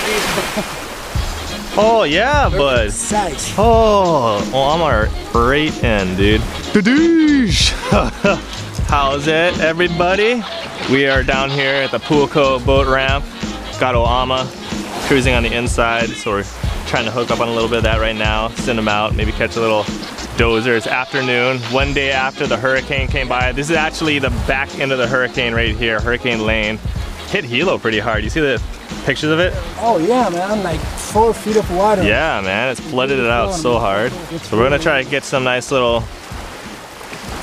Oh yeah, bud. Oh, well, I'm our right end, dude. How's it, everybody? We are down here at the Puako boat ramp. Got Oama cruising on the inside, so we're trying to hook up on a little bit of that right now, send them out, maybe catch a little dozer. It's afternoon, one day after the hurricane came by. This is actually the back end of the hurricane right here, Hurricane Lane. Hit Hilo pretty hard. You see the pictures of it? Oh yeah, man, like four feet of water. Yeah, man, it's flooded it out so hard. So we're gonna try to get some nice little.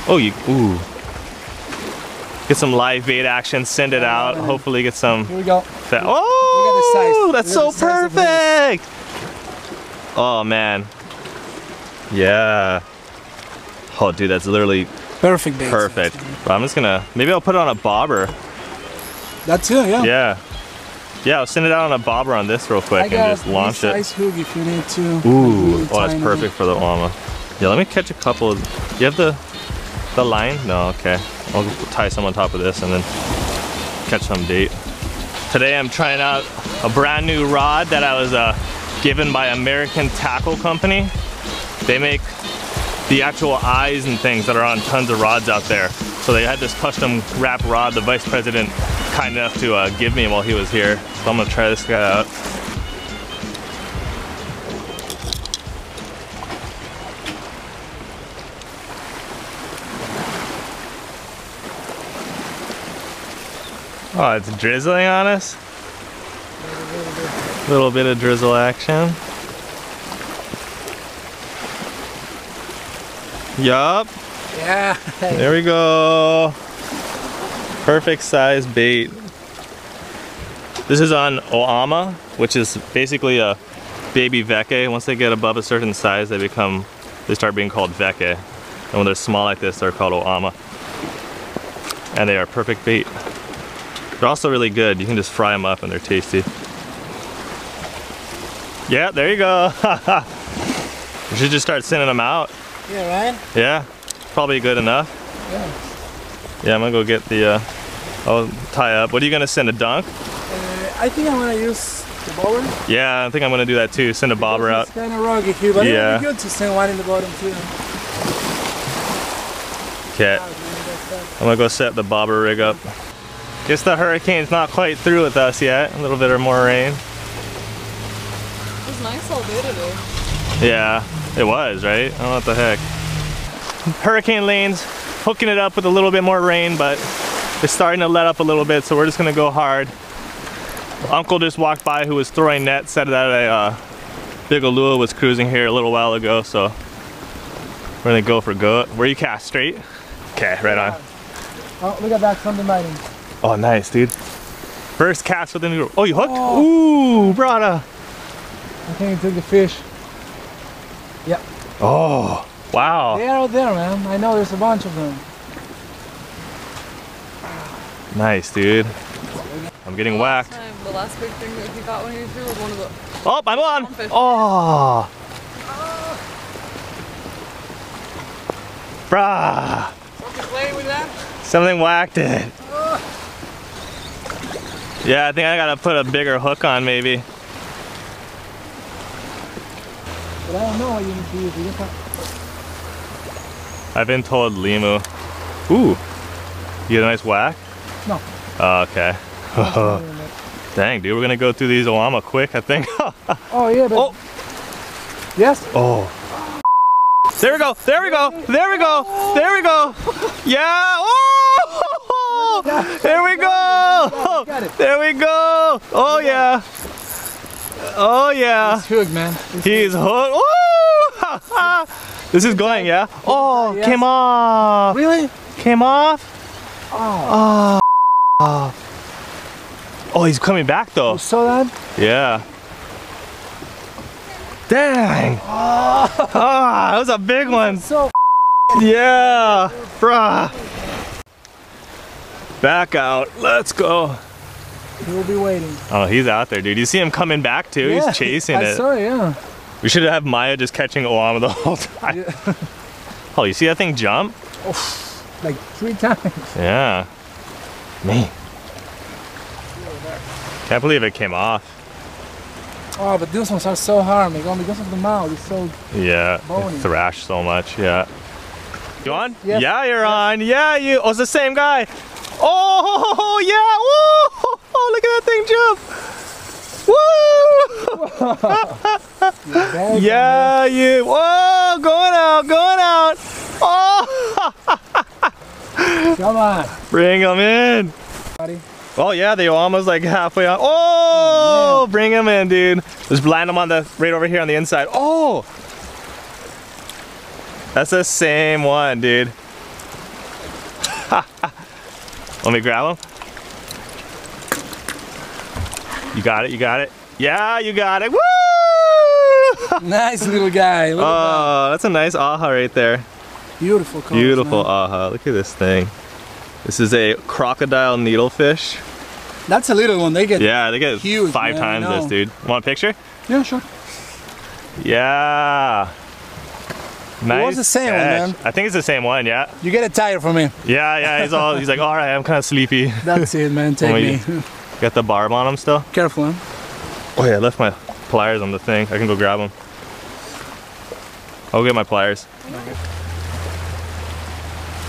Oh, you ooh. Get some live bait action, send it out. Hopefully, get some. Here we go. Fa- oh, size. that's so perfect. Oh man. Yeah. Oh, dude, that's literally Perfect bait. perfect. But I'm just gonna maybe I'll put it on a bobber. That's too, yeah. Yeah. Yeah, I'll send it out on a bobber on this real quick I and just launch it. size hook if you need to. Ooh, oh, that's perfect for the llama. Yeah, let me catch a couple. Of, you have the the line? No, okay. I'll tie some on top of this and then catch some bait. Today I'm trying out a brand new rod that I was uh, given by American Tackle Company. They make the actual eyes and things that are on tons of rods out there. So they had this custom wrap rod the vice president kind enough to uh, give me while he was here. So I'm gonna try this guy out. Oh, it's drizzling on us. A Little bit of drizzle action. Yup. Yeah. There we go. Perfect size bait. This is on Oama, which is basically a baby weke. Once they get above a certain size, they become, they start being called weke. And when they're small like this, they're called Oama. And they are perfect bait. They're also really good. You can just fry them up and they're tasty. Yeah, there you go. you should just start sending them out. Yeah, right? Yeah, probably good enough. Yeah. Yeah, I'm gonna go get the, uh, I'll tie up. What are you gonna send, a dunk? Uh, I think I'm gonna use the bobber. Yeah, I think I'm gonna do that too, send a bobber out. It's kind of rocky here, but Yeah. it would be good to send one in the bottom too. Okay, I'm gonna go set the bobber rig up. Guess the hurricane's not quite through with us yet. A little bit or more rain. It was nice all day today. Yeah, it was, right? I don't know what the heck. Hurricane lanes, hooking it up with a little bit more rain, but it's starting to let up a little bit, so we're just gonna go hard. Uncle just walked by who was throwing nets, said that a uh, Big Ulua was cruising here a little while ago, so we're gonna go for goat. Where you cast, straight? Okay, right on. Oh, look at that, something biting. Oh, nice, dude. First cast with the new. Oh, you hooked? Oh. Ooh, brother. I think he took the fish. Yep. Oh, wow. They are out there, man. I know there's a bunch of them. Nice, dude. I'm getting whacked. Time, the last big thing that he got when he was here was one of the. Oh, I'm on. Clownfish. Oh. Bruh. Something playing with that? Something whacked it. Yeah, I think I gotta put a bigger hook on maybe. But I don't know what you need to use. You just have- I've been told limu. Ooh. You get a nice whack? No. Oh, okay. Dang, dude, we're gonna go through these Oama quick, I think. Oh yeah, but oh, yes. oh. There we go, there we go, there we go, there we go. Yeah, oh! There we go! There we go! Oh yeah! Oh yeah! It's hooked, man. He's hooked. This is going, yeah? Oh, Yes. came off! Really? Came off? Oh, Oh. Oh, he's coming back though. you saw that? Yeah. Dang! Ah, that was a big one. So Yeah, bruh. Back out. Let's go. he'll be waiting. Oh, he's out there, dude. You see him coming back too? Yeah, He's chasing I it. saw it, yeah. We should have Maya just catching Oama the whole time. Yeah. Oh, you see that thing jump? Like three times. Yeah. Man. Can't believe it came off. Oh, but these ones are so hard, Miguel, because of the mouth. It's so. Yeah, Bony. they thrash so much. Yeah. You on? Yes. Yeah, you're on. Yeah, you. Oh, it's the same guy. Oh, yeah. Woo! Oh, look at that thing jump. Woo! Yeah, you. Whoa, going out, going out. Oh. Come on, bring him in. buddy. Oh yeah, they almost like halfway on. Oh, oh bring him in, dude. Just blind him on the right over here on the inside. Oh, that's the same one, dude. Let me grab him. You got it. You got it. Yeah, you got it. Woo! Nice little guy. Look Oh, ah, that's a nice aha right there. Beautiful colors, Beautiful man. aha. Look at this thing. This is a crocodile needlefish. That's a little one. They get. Yeah, they get Huge, five man, times this, dude. Want a picture? Yeah, sure. Yeah. Nice. It was the same one, man? I think it's the same one. Yeah. You get a tire from me. Yeah, yeah. He's all. He's like, all right, I'm kind of sleepy. That's it, man. Take me. Got the barb on him still. Careful, man. Oh yeah, I left my pliers on the thing. I can go grab them. I'll get my pliers.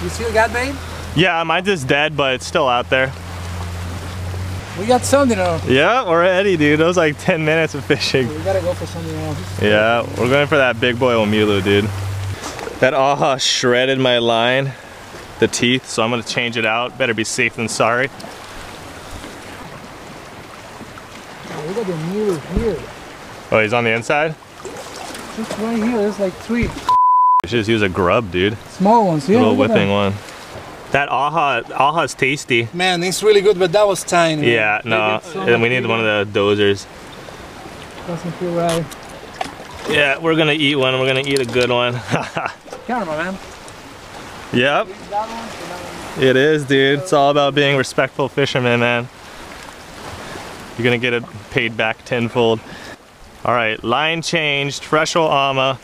You still got bait? Yeah, mine's just dead, but it's still out there. We got something though. Yeah, already, dude. That was like 10 minutes of fishing. We gotta go for something else. Yeah, we're going for that big boy Omilu, dude. That aha shredded my line, the teeth, so I'm gonna change it out. Better be safe than sorry. Oh, we got the mule here. Oh, he's on the inside? Just right here. There's like three We should just use a grub, dude. small ones. Yeah, little whipping that. one. That aha, aha's tasty. Man, it's really good, but that was tiny. Yeah, no, so and we need one of the dozers. Doesn't feel right. Yeah, we're gonna eat one. We're gonna eat a good one. Camera, man. yep, That one, that one. it is, dude. It's all about being respectful fishermen, man. You're gonna get it paid back tenfold. All right, line changed, fresh oama.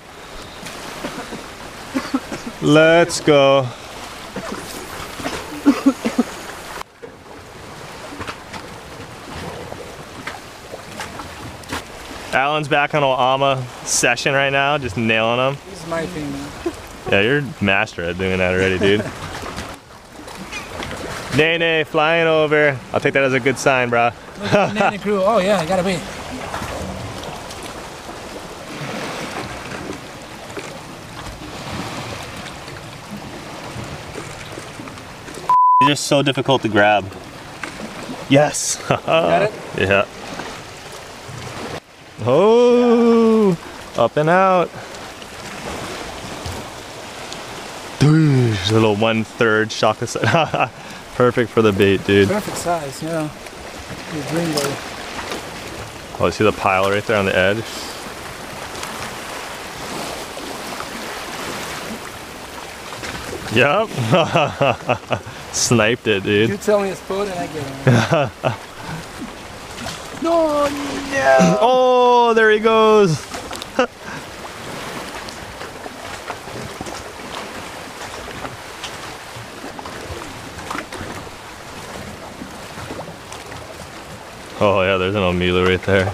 Let's go. Alan's back on Oama session right now, just nailing them. Is my thing, man. Yeah, you're master at doing that already, dude. Nene flying over. I'll take that as a good sign, bro. Look at the nanny crew. Oh yeah, I gotta be. They're just so difficult to grab. Yes. Got it? Yeah. Oh, up and out. Doosh, little one third shock. Perfect for the bait, dude. Perfect size, yeah. The dream boy. Oh, see the pile right there on the edge? Yep. Sniped it, dude. You tell me a spot and I get it. no, no. Oh, there he goes. oh yeah, there's an Omilu right there.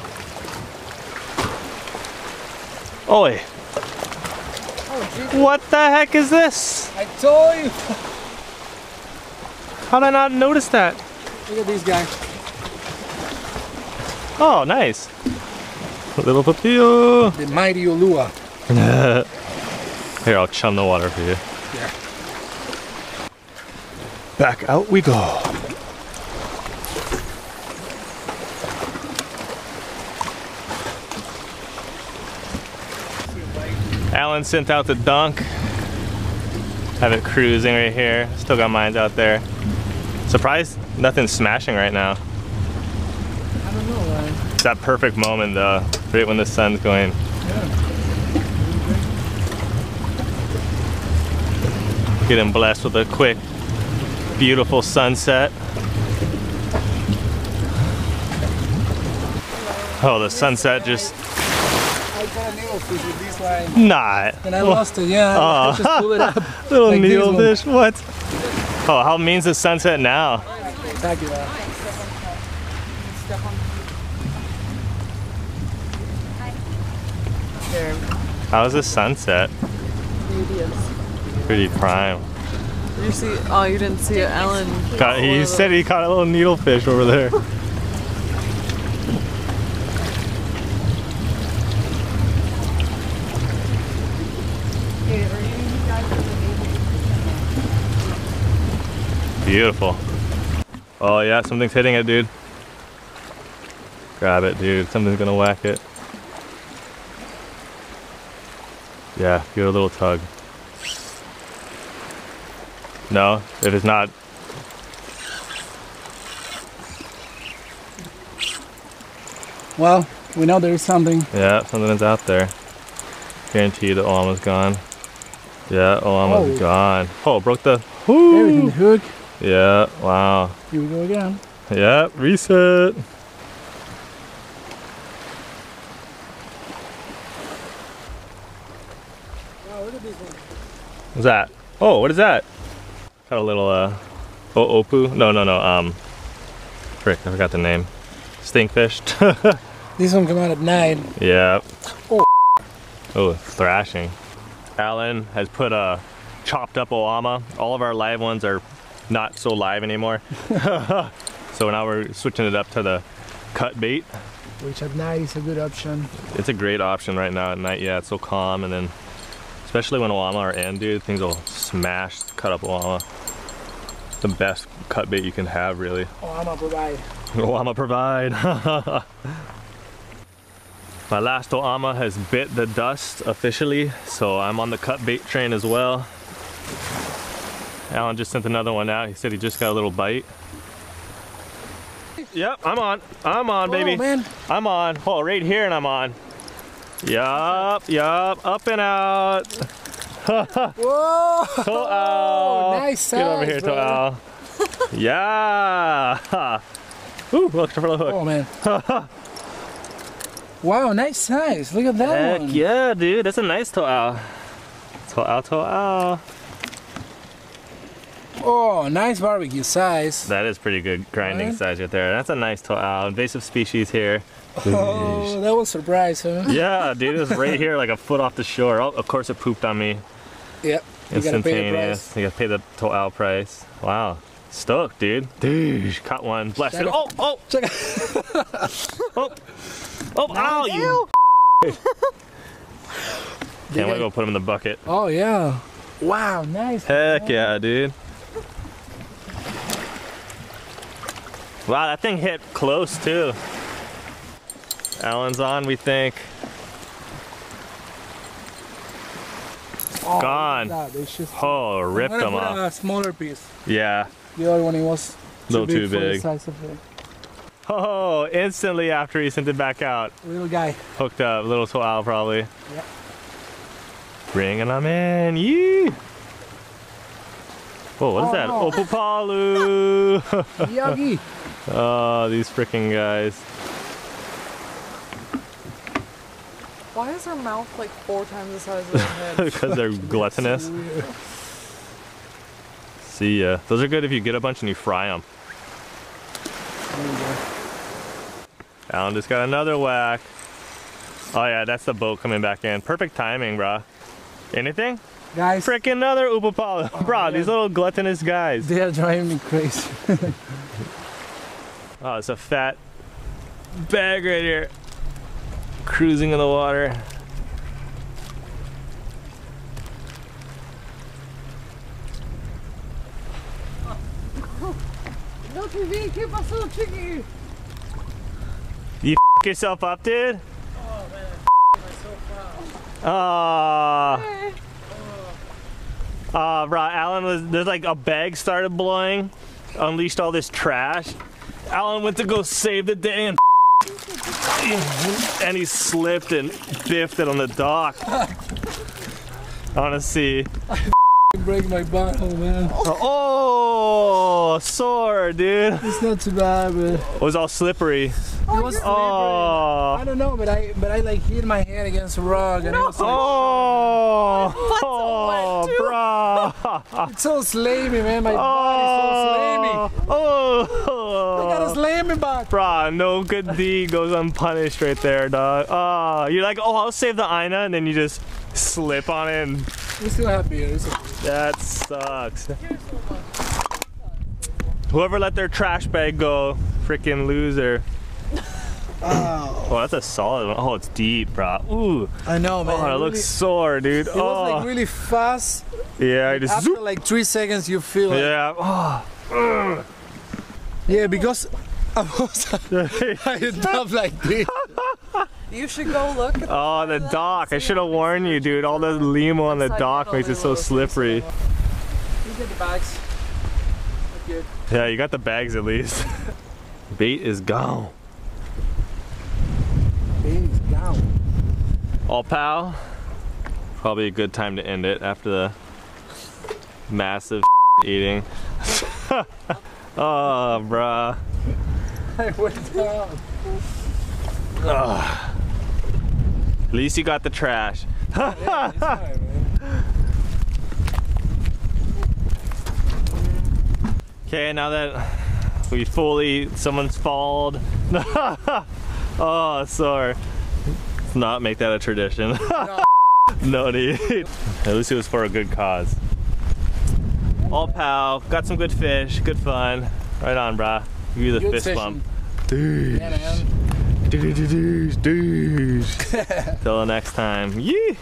Oi, Oh, what the heck is this? I told you. How did I not notice that? Look at these guys. Oh, nice. Little papio. The mighty Ulua. Here, I'll chum the water for you. Yeah. Back out we go. Alan sent out the dunk. Have it cruising right here. Still got mines out there. Surprised nothing's smashing right now. I don't know, man. It's that perfect moment though, right when the sun's going. Yeah. Getting blessed with a quick, beautiful sunset. Oh, the sunset just I got a needlefish with this line. not. And I lost it, yeah. Oh. Uh-huh. I just pulled it up. Little like this needle one. dish. What? Oh, how means the sunset now? Thank you. How's the sunset? Pretty prime. You see? Oh, you didn't see it, Alan. Got, he said he caught a little needlefish over there. Beautiful. Oh yeah, something's hitting it, dude. Grab it, dude. Something's gonna whack it. Yeah, give it a little tug. No, if it is not. Well, we know there is something. Yeah, something is out there. Guaranteed the llama's gone. Yeah, llama's Oh. gone. Oh, broke the. Everything, the hook. Yeah, wow. Here we go again. Yeah, reset. Wow, look at this one. What's that? Oh, what is that? Got a little uh oh opu? No, no, no. Um frick, I forgot the name. Stinkfish. These one come out at nine. yeah. Oh. Oh, thrashing. Alan has put a chopped up Oama. All of our live ones are not so live anymore. so now we're switching it up to the cut bait. Which at night is a good option. It's a great option right now at night. Yeah, it's so calm, and then especially when Oama are in, dude, things will smash cut up Oama. The best cut bait you can have, really. Oh, I'm gonna provide. Oama provide. My last Oama has bit the dust officially, so I'm on the cut bait train as well. Alan just sent another one out. He said he just got a little bite. Yep, I'm on. I'm on, oh, baby. Oh, man. I'm on. Oh, right here and I'm on. Yup, yup, up and out. Whoa! Toe To'au. nice size, Get over here, bro. To'au. yeah. Ooh, look for the hook. Oh, man. wow, nice size. Look at that Heck one. yeah, dude. That's a nice To'au. To'au, To'au. Oh, nice barbecue size. That is pretty good grinding Right? size right there. That's a nice To'au. Uh, invasive species here. Oh, that was a surprise, huh? Yeah, dude, it was right here, like a foot off the shore. Oh, of course it pooped on me. Yep. You gotta pay the Instantaneous. You gotta pay the To'au price. Wow. Stoked, dude. Dude, caught one. Bless Check it. it. Oh, oh, Check oh. Oh, ow, you. Can't wait to go put him in the bucket. Oh, yeah. Wow, nice. Heck yeah, dude. Wow, that thing hit close too. Alan's on, we think. Oh, Gone. just- Oh, ripped him off. a smaller piece. Yeah. The other one it was a Little too big. size of it. Oh, instantly after he sent it back out. Little guy. Hooked up, little to'au probably. Yep. Bringing them in, yee! Whoa, what is Oh, that? no. Upapalu! Yagi. Oh, these freaking guys. Why is her mouth like four times the size of her head? Because they're gluttonous. See ya. Those are good if you get a bunch and you fry them. There we. Alan just got another whack. Oh yeah, that's the boat coming back in. Perfect timing, bruh. Anything? Guys, Frickin' another Upapalu. Oh, bruh, yeah. these little gluttonous guys. they are driving me crazy. Oh, it's a fat bag right here. Cruising in the water. You f yourself up, dude? Oh, man, I myself out. Oh, bro, Alan was there's like a bag started blowing, unleashed all this trash. Alan went to go save the day and and he slipped and biffed it on the dock. On I. Break my bottle, man. Oh, sore, dude. It's not too bad, but It was all slippery. Oh, it was. Oh. I don't know, but I but I like hit my head against a rock and it was like, Oh, Butts wet, too. bro. it's so slimy, man. My body's so slimy. Oh, I got a oh. slimy butt. Bruh, no good deed goes unpunished right there, dog. Oh, you're like, oh, I'll save the Ina, and then you just slip on it, and We still have beer. That sucks. Whoever let their trash bag go, freaking loser. Oh, Oh, that's a solid one. Oh, it's deep, bro. Ooh, I know, oh, man. oh, it really- looks sore, dude. It oh, was like really fast. yeah, I just After zoop. like three seconds, you feel like, Yeah. Oh. yeah, because I was I ended up like this. You should go look at Oh, the dock. I should have warned you, dude. All the limu on the dock makes it so slippery. You get the bags. Good. Yeah, you got the bags at least. Bait is gone. Baby's down. All pal. Probably a good time to end it after the massive eating. oh, bruh. I went down. At least you got the trash. Yeah. Okay, now that we fully, someone's followed. oh, ah, sorry. Let's not make that a tradition. no need. At least it was for a good cause. All pal, got some good fish, good fun. Right on, brah. Give you the Good fist fishing. bump. Dude. Yeah, man. Dude, dude, dude, dude. Till the next time. Yee.